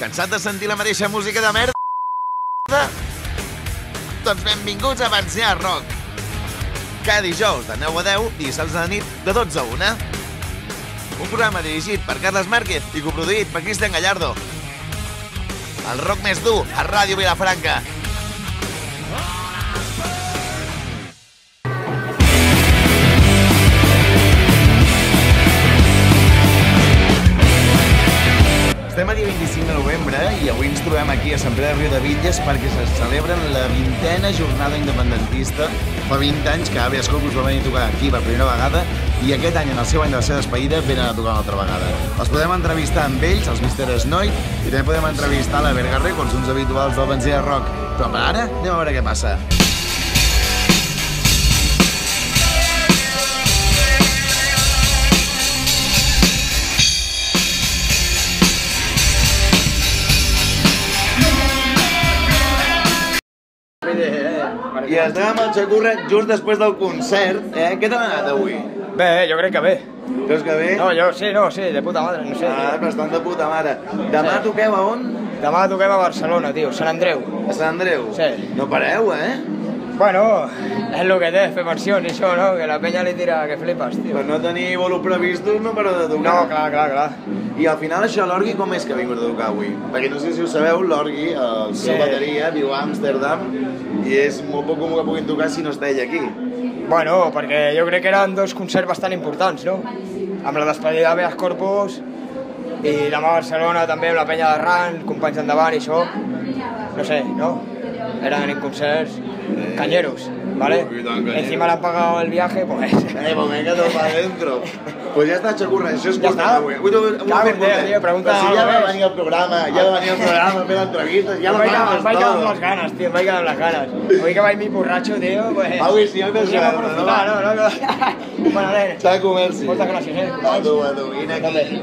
Cansat de sentir la mateixa música de merda? Doncs benvinguts a Avançar Rock. Cada dijous de 9 a 10 i dissabtes de nit de 12 a 1. Un programa dirigit per Carles Márquez i coproduït per Cristian Gallardo. El rock més dur a Ràdio Vilafranca. Aquí a Sant Pere de Riu de Villes perquè se celebra la vintena jornada independentista. Fa 20 anys que Avias Corpus va venir a tocar aquí per primera vegada i aquest any, en el seu any de la seva despedida, venen a tocar una altra vegada. Els podem entrevistar amb ells, els Mr. Snoid, i també podem entrevistar la Berga Records, uns habituals del Benzina Rock. Però per ara, anem a veure què passa. I estàvem al Xacurra just després del concert, eh? Què t'ha anat avui? Bé, jo crec que bé. Creus que bé? No, jo sí, no, sí, de puta madre, no sé. Ah, bastant de puta mare. Demà Sí. toqueu a on? Demà toquem a Barcelona, tio, Sant Andreu. A Sant Andreu? Sí. No pareu, eh? Bueno, és el que té, fer versions i això, no? Que la penya li tira que flipes, tio. Per no tenir bolos previstos no pareu de tocar. No, clar, clar, clar. I al final això, l'Orgui com és que ha vingut a tocar avui? Perquè no sé si ho sabeu, l'Orgui, el seu Sí. bateria, viu a Amsterdam i és molt poc comú que puguin tocar si no està ell aquí. Bueno, perquè jo crec que eren dos concerts bastant importants, no? Amb la despedida de Beas Corpus i demà a Barcelona també amb la penya de Ran, companys d'endavant i això. No sé, no? Eren concerts cañeros, ¿vale? Encima le han pagado el viaje, pues... Eh, pues venga todo para adentro. Pues ja està, Xacurra, això és Ja culpa està. avui. Ui, un, un, un, Cago en un, Déu, tio, pregunta si algo va més. venir al programa, ja va venir al programa a me la vaig quedar- pagas me vaig quedar amb todo. les ganes, tío, me vaig quedar amb les ganes. Avui que vaig mig borratxo, tío, pues... Avui sí, oi que Podríem sí, aprofitar, no? no? no? bueno, nen, S'ha comerci. moltes gràcies, eh? A tu, a tu, vine aquí.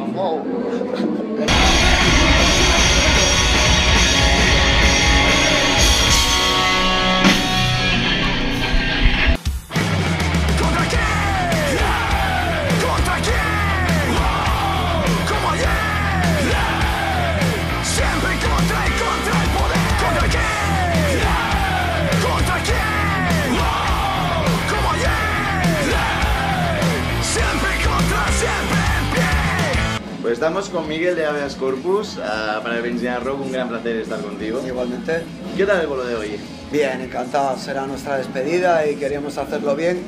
Pues estamos con Miguel de Aveas Corpus ah, para el Benzina Rock, un gran placer estar contigo. Igualmente. ¿Qué tal el bolo de hoy? Bien, encantado. Será nuestra despedida y queríamos hacerlo bien.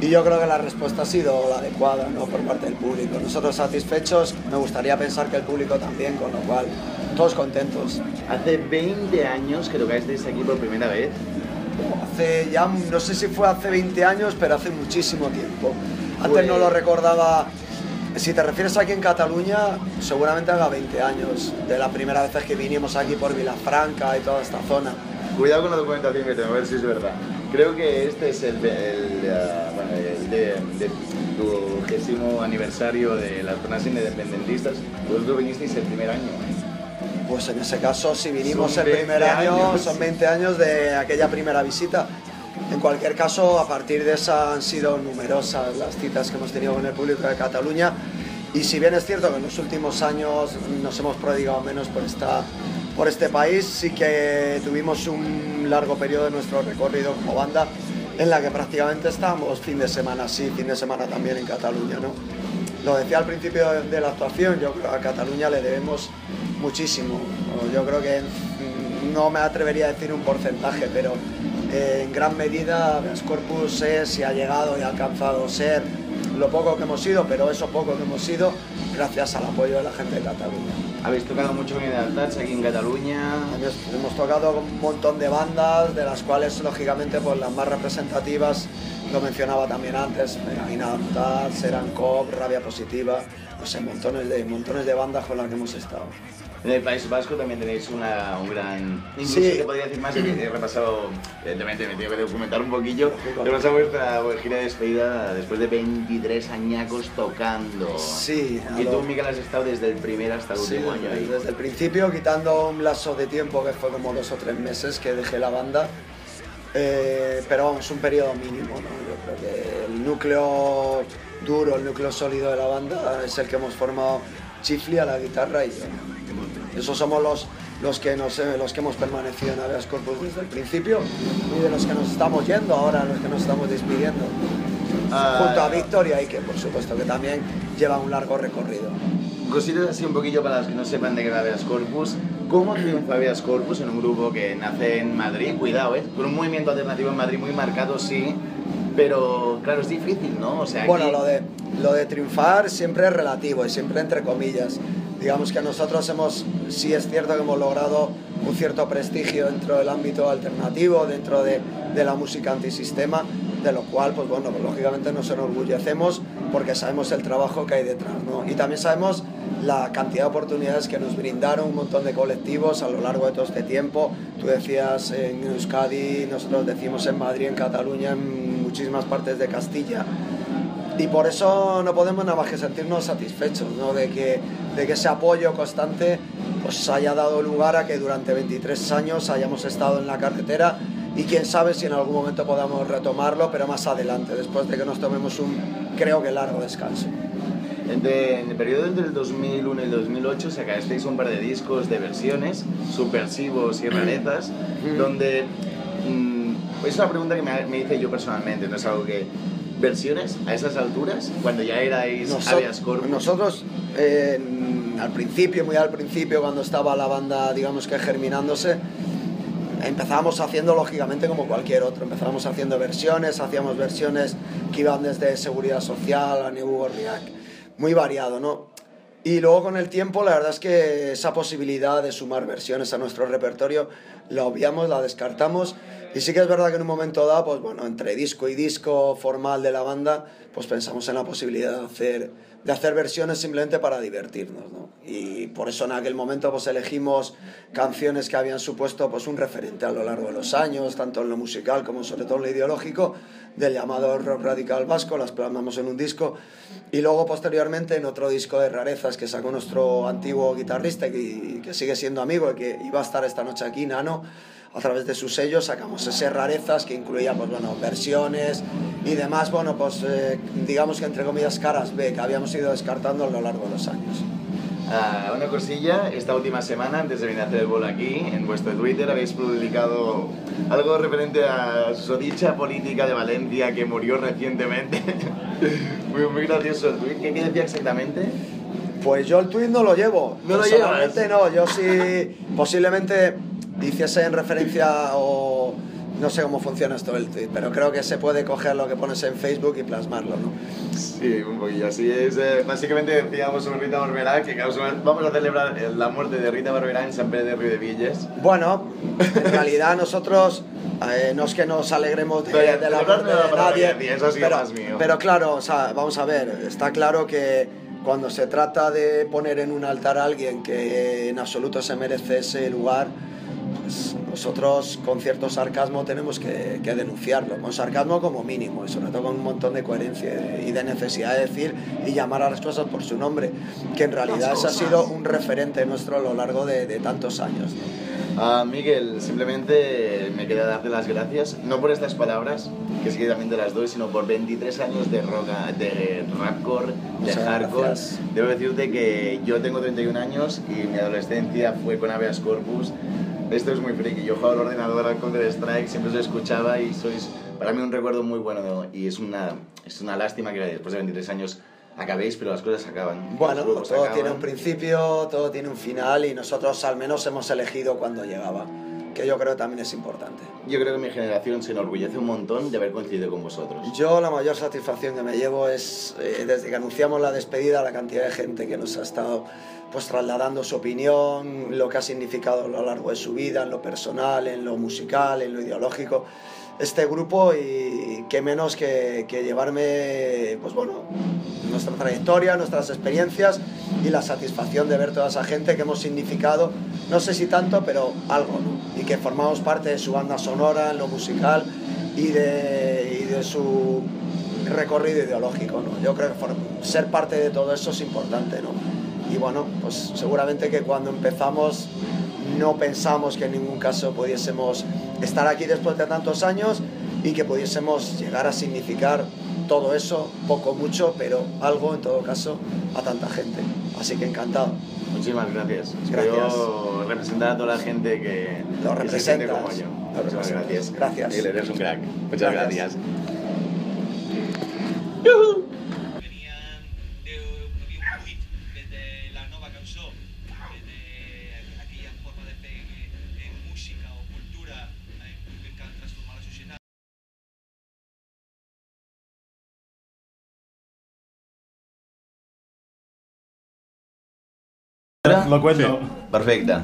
Y yo creo que la respuesta ha sido la adecuada ¿no? por parte del público. Nosotros satisfechos, me gustaría pensar que el público también, con lo cual todos contentos. Hace 20 años que tocasteis aquí por primera vez. Hace ya, no sé si fue hace 20 años, pero hace muchísimo tiempo. Antes Pues- no lo recordaba. Si te refieres aquí en Cataluña, seguramente haga 20 años de la primera vez que vinimos aquí por Vilafranca y toda esta zona. Cuidado con la documentación que tengo, a ver si es verdad. Creo que este es el, el, ah, bueno, el de, de tu vigésimo aniversario de las zonas independentistas. Vosotros vinisteis el primer año. Pues en ese caso, si vinimos Son el primer 20 año, años. son 20 años de aquella primera visita. En cualquier caso, a partir de esa han sido numerosas las citas que hemos tenido con el público de Cataluña. Y si bien es cierto que en los últimos años nos hemos prodigado menos por, esta, por este país, sí que tuvimos un largo periodo de nuestro recorrido como banda en la que prácticamente estábamos fin de semana sí, fin de semana también en Cataluña. ¿no? Lo decía al principio de, la actuación, yo creo que a Cataluña le debemos muchísimo. Yo creo que mm, no me atrevería a decir un porcentaje, pero eh, en gran medida Habeas Corpus es y ha llegado y ha alcanzado ser lo poco que hemos sido, pero eso poco que hemos sido gracias al apoyo de la gente de Cataluña. Habéis tocado mucho con Identitats aquí en Cataluña. Hemos, tocado con un montón de bandas, de las cuales lógicamente pues, las más representativas, lo mencionaba también antes, Inadaptar, Seran Cop, Rabia Positiva, no sé, montones de, montones de bandas con las que hemos estado. En el País Vasco también tenéis una, un gran... Incluso Sí. te podría decir más, he, repasado, evidentemente me tengo que documentar un poquillo, he repasado vuestra gira de despedida después de 23 añacos tocando. Sí, Y lo- tú, Miguel, has estado desde el primer hasta el Sí, último año ahí. desde el principio, quitando un lazo de tiempo que fue como dos o tres meses que dejé la banda, Eh, pero vamos, un periodo mínimo, ¿no? Yo creo que el núcleo duro, el núcleo sólido de la banda es el que hemos formado Chifli a la guitarra y yo. Esos somos los, los, que nos, eh, los que hemos permanecido en Aveas Corpus desde el principio y de los que nos estamos yendo ahora, los que nos estamos despidiendo. Ah, Junto a Victoria y que por supuesto que también lleva un largo recorrido. Cositas así un poquillo para los que no sepan de qué va Habeas Corpus. ¿Cómo triunfa Habeas Corpus en un grupo que nace en Madrid? Cuidado, ¿eh? Con un movimiento alternativo en Madrid muy marcado, sí. Pero claro, es difícil, ¿no? O sea, aquí- Bueno, lo de, lo de triunfar siempre es relativo y siempre entre comillas. Digamos que nosotros hemos, sí es cierto que hemos logrado un cierto prestigio dentro del ámbito alternativo, dentro de, de la música antisistema, de lo cual, pues bueno, pues lógicamente nos enorgullecemos porque sabemos el trabajo que hay detrás, ¿no? Y también sabemos la cantidad de oportunidades que nos brindaron un montón de colectivos a lo largo de todo este tiempo. Tú decías en Euskadi, nosotros decimos en Madrid, en Cataluña, en muchísimas partes de Castilla. Y por eso no podemos nada más que sentirnos satisfechos, ¿no? de, que, de que ese apoyo constante pues, haya dado lugar a que durante 23 años hayamos estado en la carretera y quién sabe si en algún momento podamos retomarlo, pero más adelante, después de que nos tomemos un, creo que largo descanso. Entre- en el periodo entre el 2001 y el 2008 sacasteis un par de discos de versiones, subversivos y rarezas, donde... es una pregunta que me, me hice yo personalmente, no es algo que... ¿Versiones a esas alturas, cuando ya erais Noso- Habeas Corpus? Nosotros, eh, al principio, muy al principio, cuando estaba la banda, digamos que germinándose, empezábamos haciendo lógicamente como cualquier otro. Empezábamos haciendo versiones, hacíamos versiones que iban desde seguridad social a New Gorriak, muy variado, ¿no? Y luego con el tiempo, la verdad es que esa posibilidad de sumar versiones a nuestro repertorio la obviamos, la descartamos. Y sí que es verdad que en un momento dado, pues bueno, entre disco y disco formal de la banda, pues pensamos en la posibilidad de hacer, de hacer versiones simplemente para divertirnos, ¿no? Y por eso en aquel momento pues elegimos canciones que habían supuesto pues un referente a lo largo de los años, tanto en lo musical como sobre todo en lo ideológico, del llamado rock radical vasco, las plasmamos en un disco. Y luego posteriormente en otro disco de rarezas que sacó nuestro antiguo guitarrista y que sigue siendo amigo y que iba a estar esta noche aquí, Nano, a través de su sello sacamos ese rarezas que incluía pues bueno versiones y demás bueno pues eh, digamos que entre comillas caras B que habíamos ido descartando a lo largo de los años Ah, una cosilla, esta última semana, antes de venir a hacer el bol aquí, en vuestro Twitter habéis publicado algo referente a dicha política de Valencia que murió recientemente. muy, muy gracioso el tweet. ¿Qué, qué decía exactamente? pues yo el tweet no lo llevo ¿No lo llevas? no yo sí posiblemente hiciese en referencia o no sé cómo funciona esto del tweet pero creo que se puede coger lo que pones en Facebook y plasmarlo ¿no? Sí, un poquillo así es. eh, básicamente decíamos sobre Rita Barberá que vamos a celebrar la muerte de Rita Barberá en San Pedro de Río de Villas. Bueno, en realidad nosotros eh, no es que nos alegremos de, de la muerte de palabra nadie, eso sido pero, más mío. pero claro, o sea, vamos a ver, está claro que cuando se trata de poner en un altar a alguien que en absoluto se merece ese lugar, nosotros con cierto sarcasmo tenemos que, que denunciarlo, con sarcasmo como mínimo y sobre todo con un montón de coherencia y de necesidad de decir y llamar a las cosas por su nombre, que en realidad ese ha sido un referente nuestro a lo largo de, de tantos años. ¿no? Ah, Miguel, simplemente me queda darte las gracias, no por estas palabras, que sí que también te las doy, sino por 23 años de, rock, de rapcore, de Muchas hardcore. gracias. Debo decirte que yo tengo 31 años y mi adolescencia fue con Habeas Corpus. Esto es muy friki, yo jugaba al ordenador al Counter Strike, siempre os escuchaba y sois para mí un recuerdo muy bueno ¿no? y es una, es una lástima que después de 23 años acabéis, pero las cosas acaban. Bueno, todo acaban. tiene un principio, todo tiene un final y nosotros al menos hemos elegido cuando llegaba, que yo creo también es importante. Yo creo que mi generación se enorgullece un montón de haber coincidido con vosotros. Yo la mayor satisfacción que me llevo es, eh, desde que anunciamos la despedida, la cantidad de gente que nos ha estado pues trasladando su opinión, lo que ha significado a lo largo de su vida, en lo personal, en lo musical, en lo ideológico, este grupo y qué menos que, que llevarme, pues bueno, nuestra trayectoria, nuestras experiencias y la satisfacción de ver toda esa gente que hemos significado, no sé si tanto, pero algo. Y que formamos parte de su banda sonora, en lo musical y de, y de su recorrido ideológico, ¿no? Yo creo que ser parte de todo eso es importante, ¿no? Y bueno, pues seguramente que cuando empezamos no pensamos que en ningún caso pudiésemos estar aquí después de tantos años y que pudiésemos llegar a significar todo eso, poco mucho, pero algo en todo caso a tanta gente. Así que encantado. Muchísimas gracias. Gracias. Representar a toda la gente que, Lo representas. como yo. Representas. gracias. Gracias. Y eres un crack. Muchas Gracias. gracias. Lo cuento. Perfecte.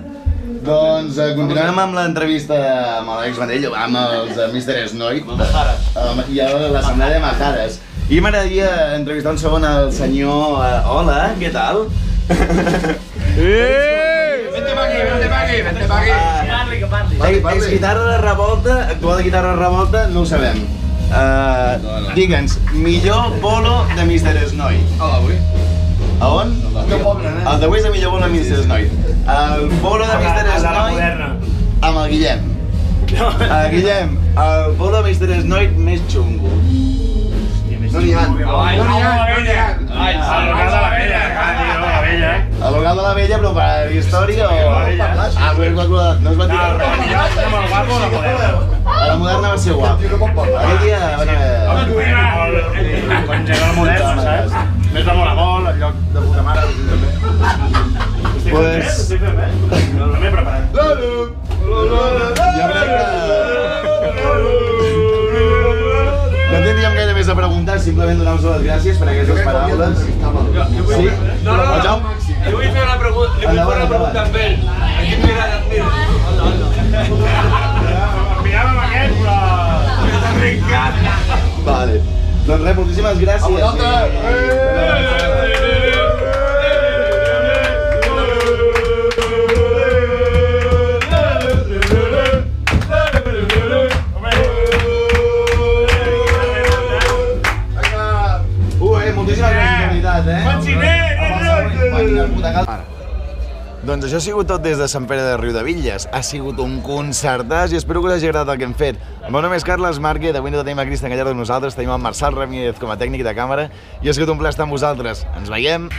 Doncs eh, continuem amb l'entrevista amb l'Àlex Vendrell, amb els uh, Mr. Snoid um, i l'assemblea de Majares. I m'agradaria entrevistar un segon al senyor... Uh, hola, què tal? Vente pa' aquí, vente pa' aquí, vente pa' aquí. Parli, parli. guitarra de revolta, actual de guitarra de revolta, no ho sabem. Uh, Digue'ns, millor bolo de Mr. Snoid. Hola, avui. El d'avui és el millor bolo de Mr. Snoid. El bolo de Snoid moderna. amb el Guillem. Uh, Guillem, el bolo de Mr. Snoid més xungo. No n'hi ha. No n'hi ha, no n'hi ha. Al local de la vella. El local de la vella, però per història o... Ah, però és qualsevol... No es va el res. Està molt guapo, la moderna. A la moderna va ser guapo. Aquell dia van haver... Quan llega la moderna, saps? Més de mola molt, el lloc de puta mare, també. Estic Pues- pues... estic fent bé. No m'he preparat. Jo crec que... No tindríem gaire més a preguntar, simplement donar-vos les gràcies per aquestes paraules. Sí? No, no, no. Li vull fer una pregunta, li vull fer una pregunta amb ell. Aquí mira, mira. Miràvem aquest, però... M'encanta. Vale. Doncs res, moltíssimes gràcies. Ui, moltíssimes gràcies, de veritat, eh? Doncs això ha sigut tot des de Sant Pere de Riudevilles. Ha sigut un concertàs i espero que us hagi agradat el que hem fet. El meu nom és Carles Marque, d'avui no tenim a Cristian Gallardo amb nosaltres, tenim el Marçal Ramírez com a tècnic de càmera i ha sigut un plaer estar amb vosaltres. Ens veiem!